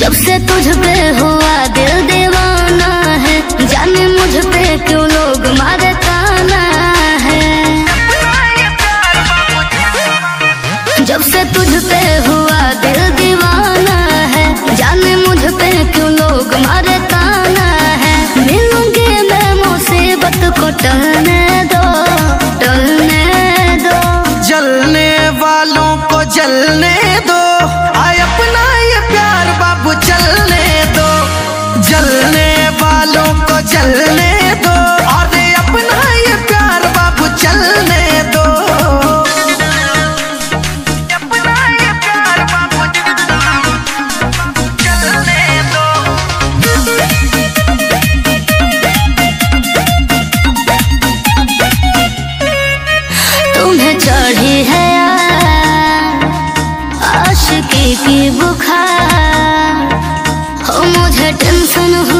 जब से तुझ पे हुआ दिल दीवाना है, जाने मुझ पे क्यों लोग मारे ताना है। जब से तुझ पे हुआ दिल दीवाना है, जाने मुझ पे क्यों लोग मारे ताना है। मिलूँगी मैं मुसीबत को टलने दो टलने दो। जलने वालों को जलने को दो। और अपना ये प्यार बाबू, चलने दो। चलने दो। तुम्हें चढ़ी है आशिकी की बुखार। हो मुझे टेंशन हुई